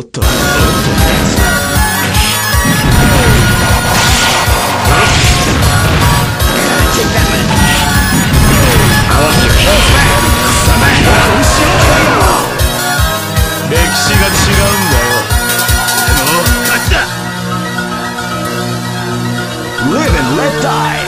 っと。歴史が違うんだよ。でも勝ちだ Live and let die